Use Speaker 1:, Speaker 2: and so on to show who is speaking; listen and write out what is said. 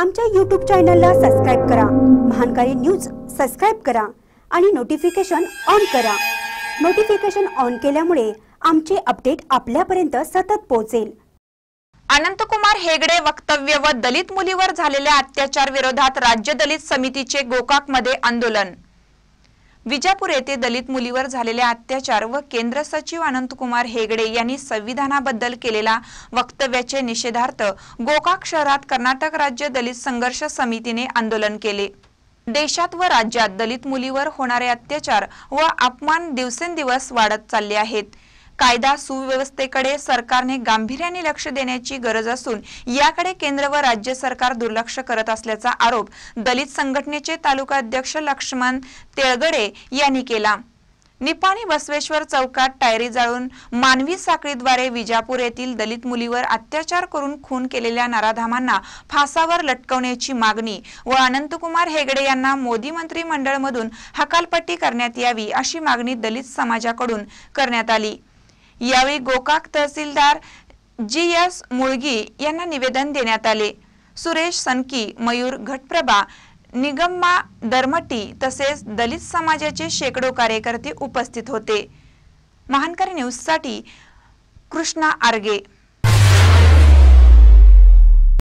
Speaker 1: आमच्या यूट्यूब चॅनलला सबस्क्राईब करा. महानकारी न्यूज सबस्क्राईब करा आणि नोटिफिकेशन ऑन करा. नोटिफिकेशन ऑन केल्यामुळे आमचे अपडेट आपल्यापर्यंत सतत पोहोचेल.
Speaker 2: अनंतकुमार हेगडे वक्तव्य व दलित मुलीवर झालेल्या अत्याचार विरोधात राज्य दलित समितीचे गोकाकमध्ये आंदोलन. विजापूर येथे दलित मुलीवर झालेले अत्याचार व केंद्र सचिव अनंतकुमार हेगडे यांनी संविधानाबद्दल केलेल्या वक्तव्याचे निषेधार्थ गोकाक शहरात कर्नाटक राज्य दलित संघर्ष समितीने आंदोलन केले. देशात व राज्यात दलित मुलीवर होणारे अत्याचार व अपमान दिवसेंदिवस वाढत चालले आहेत. कायदा सुव्यवस्थेकडे सरकारने गांभीर्याने लक्ष देण्याची गरज असून याकडे केंद्र व राज्य सरकार दुर्लक्ष करत असल्याचा आरोप दलित संघटनेचे तालुका अध्यक्ष लक्ष्मण तेळगडे यांनी केला. निपाणी बसवेश्वर चौकात टायरी जाळून मानवी साखळीद्वारे विजापूर येथील दलित मुलीवर अत्याचार करून खून केलेल्या नराधामांना फासावर लटकवण्याची मागणी व अनंतकुमार हेगडे यांना मोदी मंत्रिमंडळमधून हकालपट्टी करण्यात यावी अशी मागणी दलित समाजाकडून करण्यात आली. यावेळी गोकाक तहसीलदार जी एस मुळगी यांना निवेदन देण्यात आले. सुरेश सनकी मयूर घटप्रभा निगम्मा दरमटी तसेच दलित समाजाचे शेकडो कार्यकर्ते उपस्थित होते. महानकारी न्यूजसाठी कृष्णा आर्गे.